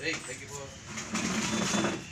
Hey, thank you po.